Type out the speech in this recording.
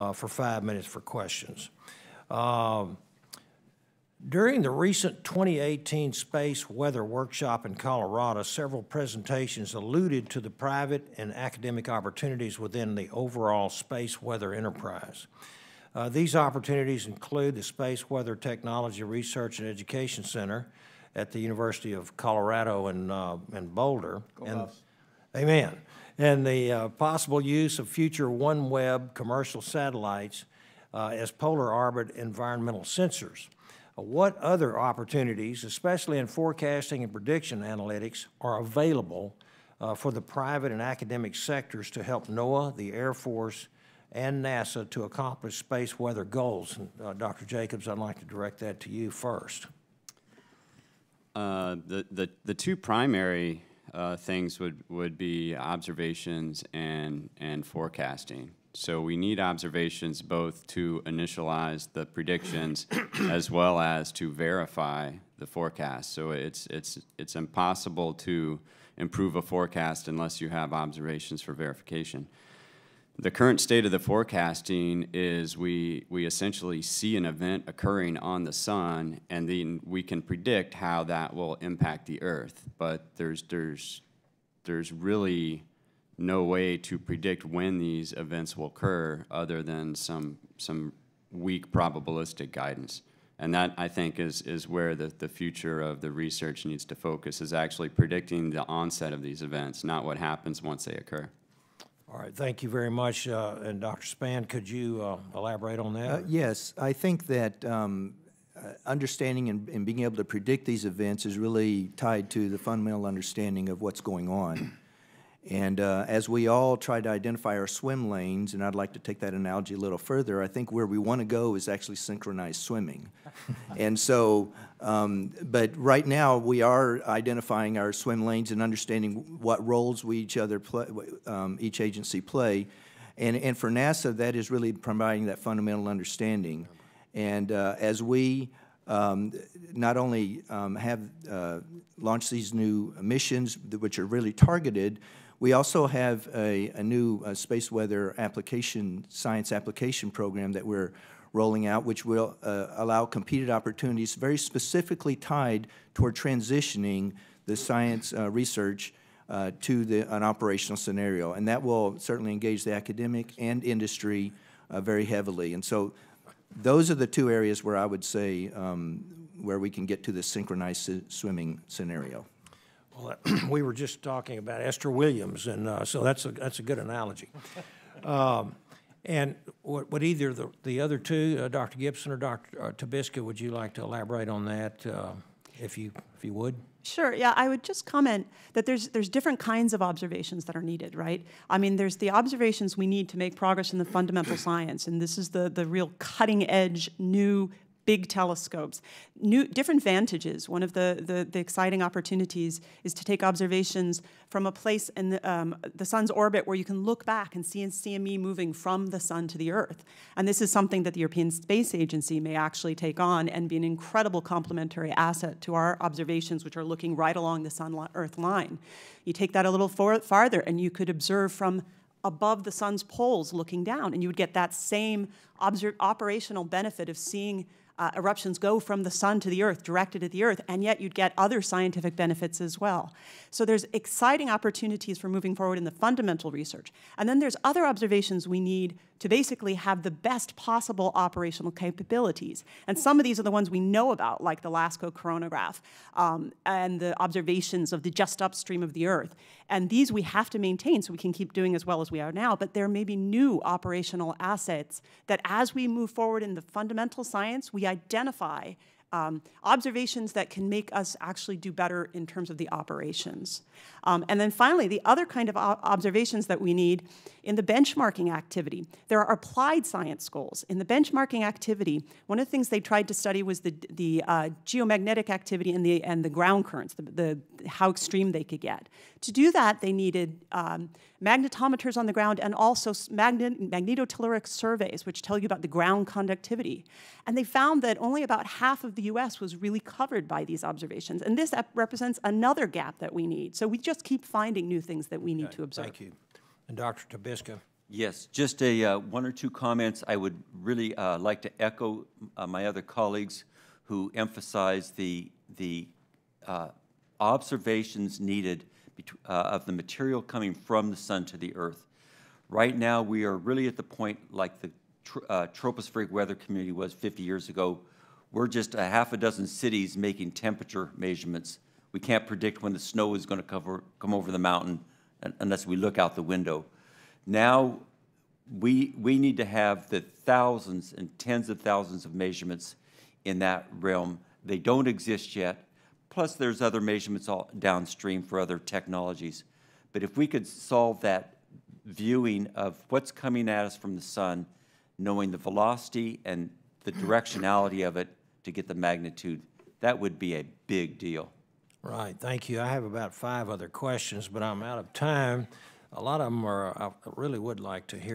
uh, for five minutes for questions. Um, During the recent 2018 Space Weather Workshop in Colorado, several presentations alluded to the private and academic opportunities within the overall space weather enterprise. Uh, These opportunities include the Space Weather Technology Research and Education Center at the University of Colorado in uh, in Boulder. and- Amen. And the uh, possible use of future OneWeb commercial satellites uh, as polar orbit environmental sensors. Uh, What other opportunities, especially in forecasting and prediction analytics, are available uh, for the private and academic sectors to help NOAA, the Air Force, and NASA to accomplish space weather goals? And, uh, Dr. Jacobs, I'd like to direct that to you first. Uh, The, the, the two primary uh, things would, would be observations and, and forecasting. So we need observations both to initialize the predictions as well as to verify the forecast. So it's, it's, it's impossible to improve a forecast unless you have observations for verification. The current state of the forecasting is we, we essentially see an event occurring on the sun, and then we can predict how that will impact the Earth. But there's, there's, there's really no way to predict when these events will occur other than some, some weak probabilistic guidance. And that, I think, is, is where the, the future of the research needs to focus, is actually predicting the onset of these events, not what happens once they occur. All right, thank you very much. Uh, And Dr. Spann, could you uh, elaborate on Uh, that? Yes, I think that um, uh, understanding and and being able to predict these events is really tied to the fundamental understanding of what's going on. And uh, as we all try to identify our swim lanes, and I'd like to take that analogy a little further, I think where we want to go is actually synchronized swimming. And so, um, but right now, we are identifying our swim lanes and understanding what roles we each other play, um, each agency play. And, and for NASA, that is really providing that fundamental understanding. And uh, as we um, not only um, have uh, launched these new missions, which are really targeted, we also have a, a new uh, space weather application, science application program that we're rolling out, which will uh, allow competed opportunities very specifically tied toward transitioning the science uh, research uh, to the, an operational scenario. And that will certainly engage the academic and industry uh, very heavily. And so those are the two areas where I would say um, where we can get to the synchronized swimming scenario. Well, we were just talking about Esther Williams, and uh, so that's a, that's a good analogy. Um, And would would either the, the other two, uh, Dr. Gibson or Dr. uh, Tobiska, would you like to elaborate on that, uh, if you, if you would? Sure. Yeah, I would just comment that there's there's different kinds of observations that are needed, right? I mean, there's the observations we need to make progress in the fundamental science, and this is the the real cutting edge new big telescopes, new different vantages. One of the, the, the exciting opportunities is to take observations from a place in the, um, the sun's orbit where you can look back and see a CME moving from the sun to the Earth. And this is something that the European Space Agency may actually take on and be an incredible complementary asset to our observations, which are looking right along the sun-Earth line. You take that a little farther, and you could observe from above the sun's poles looking down, and you would get that same operational benefit of seeing uh, eruptions go from the sun to the earth, directed at the earth, and yet you'd get other scientific benefits as well. So there's exciting opportunities for moving forward in the fundamental research. And then there's other observations we need to basically have the best possible operational capabilities. And some of these are the ones we know about, like the LASCO coronagraph um, and the observations of the just upstream of the Earth. And these we have to maintain so we can keep doing as well as we are now. But there may be new operational assets that as we move forward in the fundamental science, we identify um, observations that can make us actually do better in terms of the operations. Um, and then finally, the other kind of observations that we need in the benchmarking activity, there are applied science goals. In the benchmarking activity, one of the things they tried to study was the, the uh, geomagnetic activity and the, and the ground currents, the, the, how extreme they could get. To do that, they needed um, magnetometers on the ground and also magnet, magnetotelluric surveys, which tell you about the ground conductivity. And they found that only about half of the US was really covered by these observations. And this represents another gap that we need. So we just keep finding new things that we need to observe. Thank you. And Dr. Tobiska? Yes, just a, uh, one or two comments. I would really uh, like to echo uh, my other colleagues who emphasize the, the uh, observations needed uh, of the material coming from the sun to the earth. Right now, we are really at the point like the tr- uh, tropospheric weather community was 50 years ago. We're just a half a dozen cities making temperature measurements. We can't predict when the snow is going to cover, come over the mountain unless we look out the window. Now, we, we need to have the thousands and tens of thousands of measurements in that realm. They don't exist yet. Plus, there's other measurements all downstream for other technologies. But if we could solve that viewing of what's coming at us from the sun, knowing the velocity and the directionality of it to get the magnitude, that would be a big deal. Right, thank you. I have about five other questions, but I'm out of time. A lot of them are, I really would like to hear